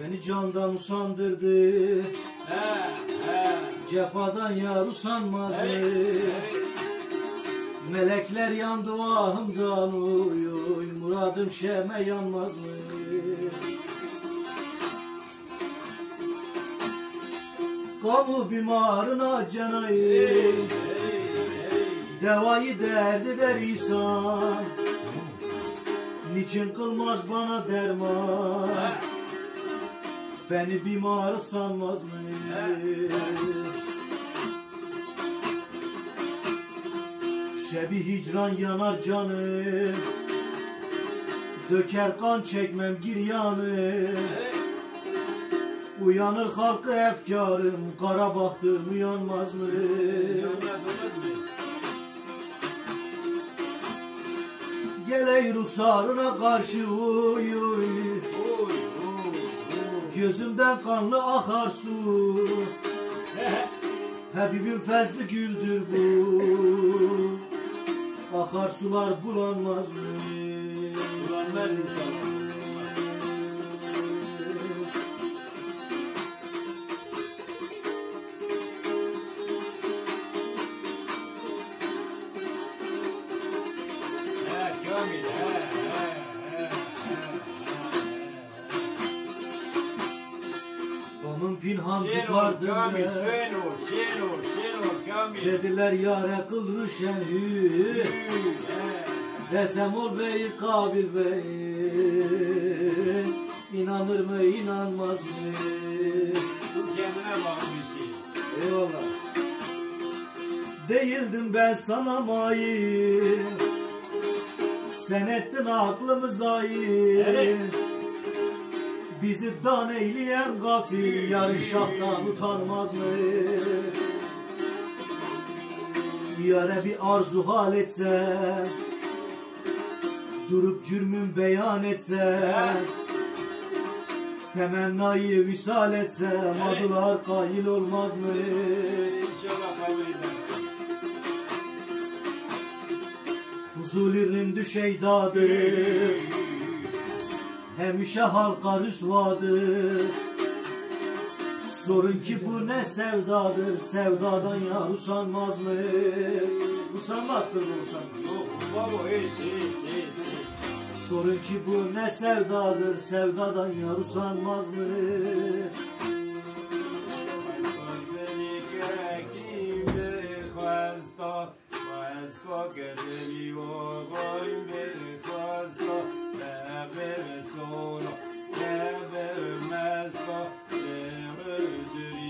Beni candan usandırdı He, he. Cefadan yar? Evet, evet. Melekler yandı vahımdan uy Muradım şeme yanmaz mı? Kamu bimarına cenayı Hey, hey. Devayı derdi der insan Niçin kılmaz bana derman. Beni bimar sanmaz mı? Şebi hicran yanar canım Döker kan çekmem giryanı. Uyanır halkı efkarım Kara bahtım uyanmaz mı? Gel ey ruhsarına karşı uy uy. Gözümden kanlı akar su. Habibim fezli güldür bu Akar sular bulanmaz mı? Ulanmaz inşallah. Pinhan Şenol, Kamil. Dediler yare kılır şenhü He. Desem ol bey kabil bey İnanır mı inanmaz mı? Bu kendine bağlı bir şey. Eyvallah Değildim ben sana mayil Sen ettin aklımı zayil Evet. Bizi dan eyleyen gafil Yarın şahtan utanmaz mı? Yare bir arzu hal etsem Durup cürmün beyan etsem Temennayı visal etsem Evet. Adılar kail olmaz mı? Fuzulir'in düşeydadır Hemişe halka rüsvadır Sorun ki bu ne sevdadır Sevdadan ya usanmaz mı? Usanmaz kız usanmaz baba hiç hiç hiç. Sorun ki bu ne sevdadır Sevdadan ya usanmaz mı? to.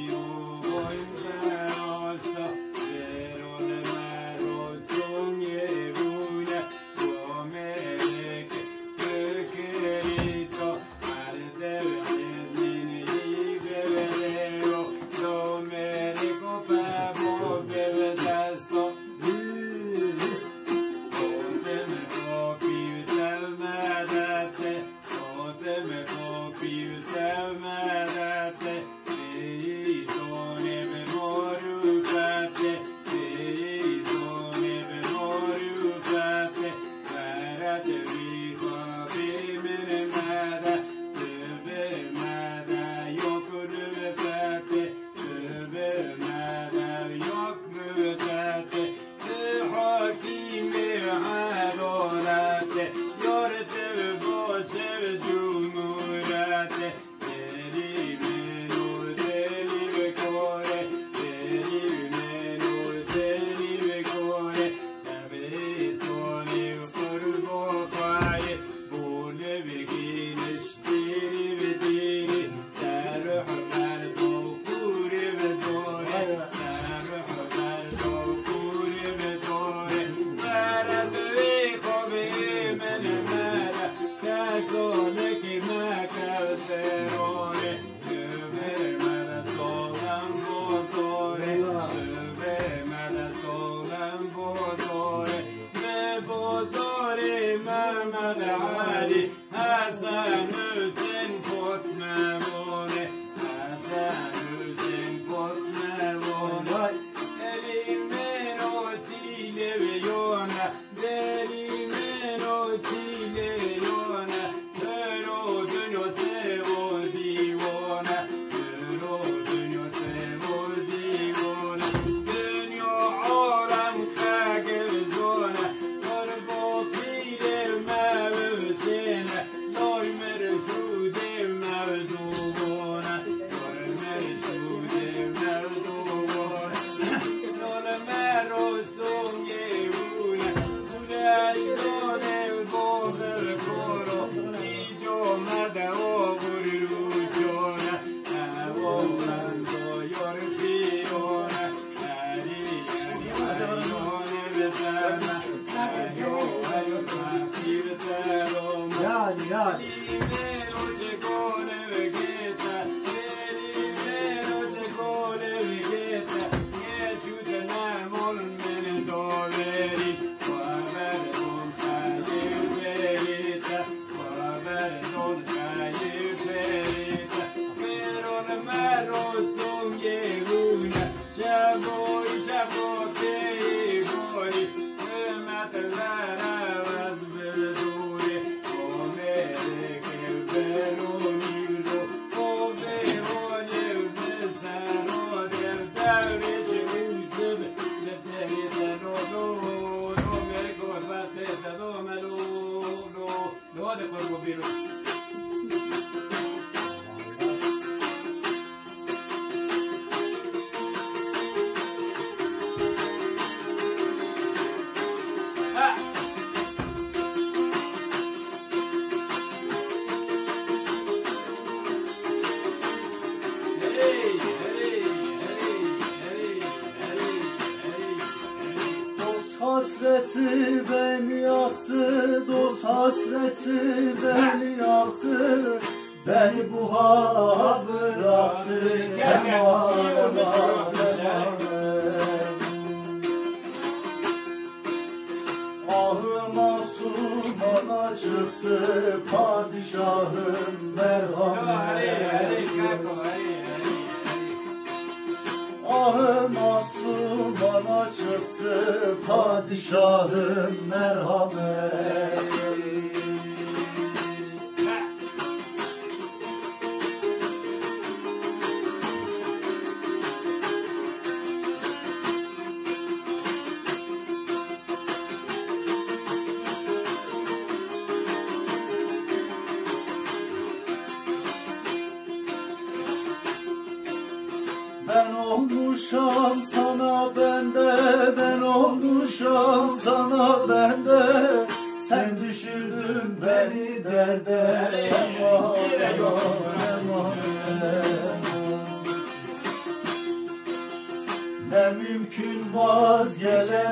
Padişahım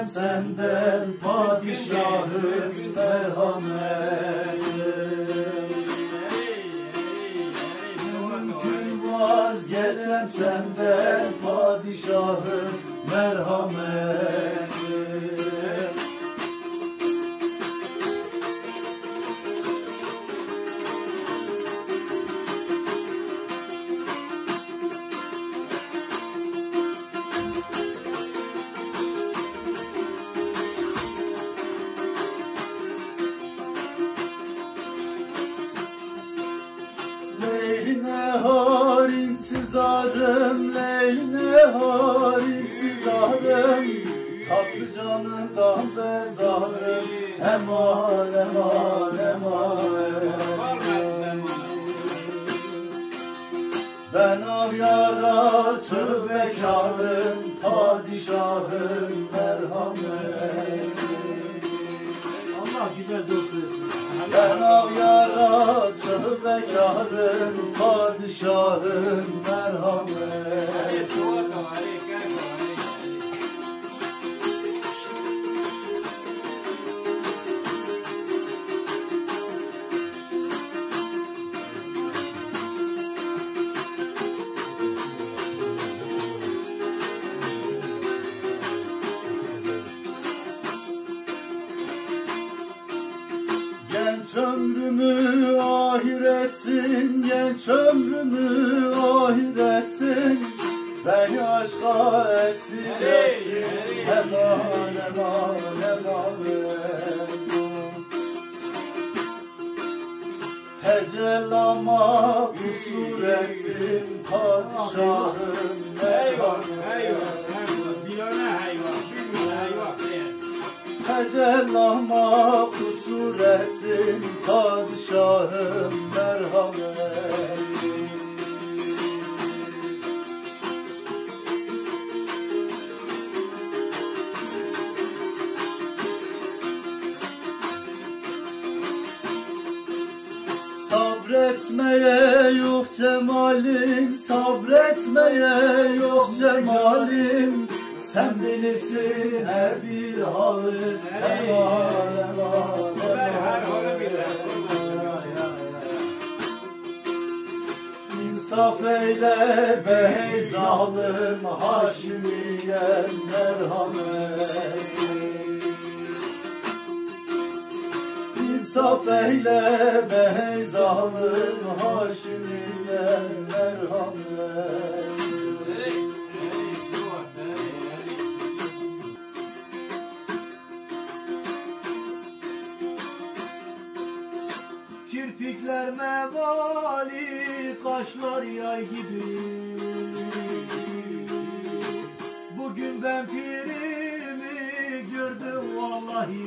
vazgeçem senden Padişahım merhamet. Mümkün vazgeçem senden padişahım merhamet güzel dost versin. Ben av yara tövbekarım, padişahım merhamet Genç ömrümü ahiretsin, genç ömrümü ahiretsin. Beni aşka esir ettin, eman eman eman Tecellama kusur etsin padişahım merhamet Tecellama kusur etsin padişahım merhamet. Sabretmeye yok cemalim, sabretmeye yok cemalim Sen bilirsin her bir halı, eman eman İnsaf eyle bey zalim Haşimiye merhamet. İnsaf eyle bey zalim Haşimiye merhamet Kirpikler mevali, kaşlar yay gibi. Bugün ben pirimi gördüm vallahi.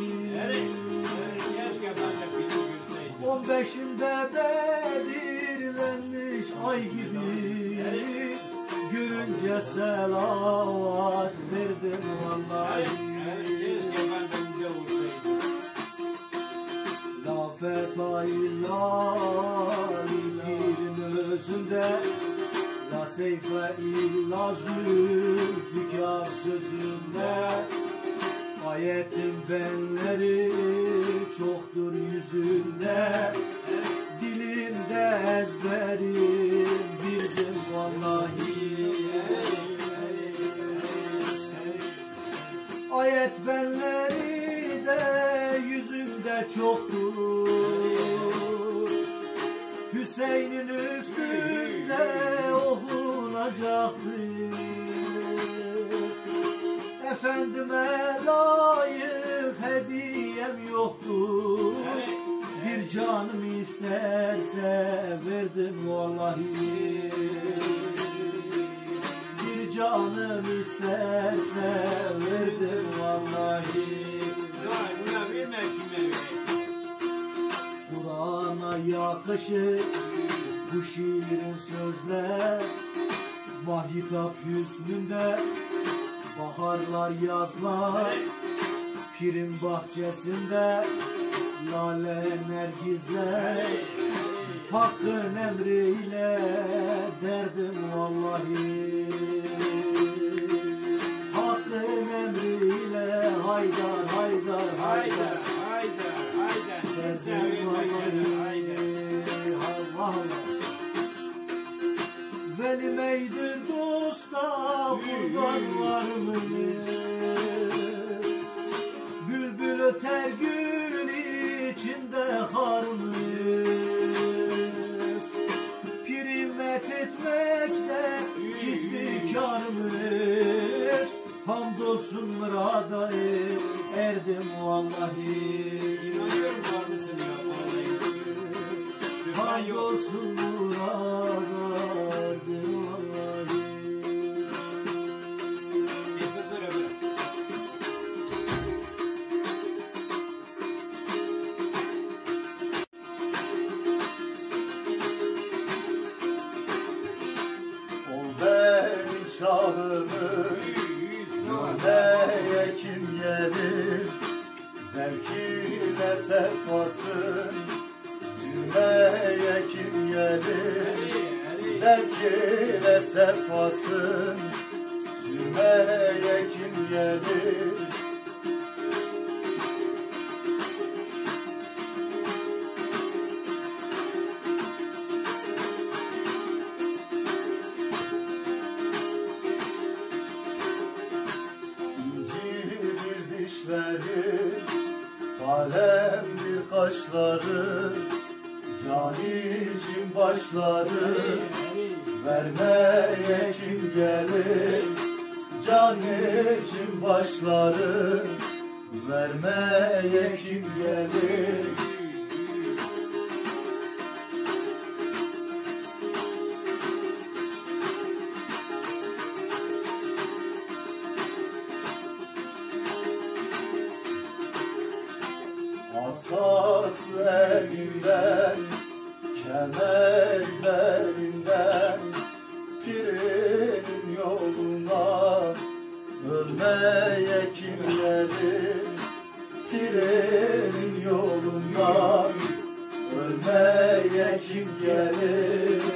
On beşinde belirlenmiş ay gibi. Görünce selavat verdim vallahi La feta illa lilin özünde. La seyfe illa zülfikar sözünde. Ayetin benleri çoktur yüzünde. Dilinde ezberim bildim vallahi. Ayet benleri çoktur. Hüseyin'in üstünde okunacaktır Efendime layık hediyem yoktur. Bir canım isterse verdim vallahi. Bir canım isterse verdim vallahi. Buna verme kime yakışır bu şiirin sözler. Mahitap hüsnünde baharlar yazlar. Pirin bahçesinde lale nergizler. Hakkın emriyle derdim vallahi. Hakkın emriyle haydar Şüphen yok. Hamdolsun Gelir Zevkine sefasın. Zülmeye kim gelir için başları, vermeye kim gelir? Can için başları, vermeye kim gelir? Kemerlerinden, Pirin yoluna ölmeye kim gelir? Pirin yoluna ölmeye kim gelir?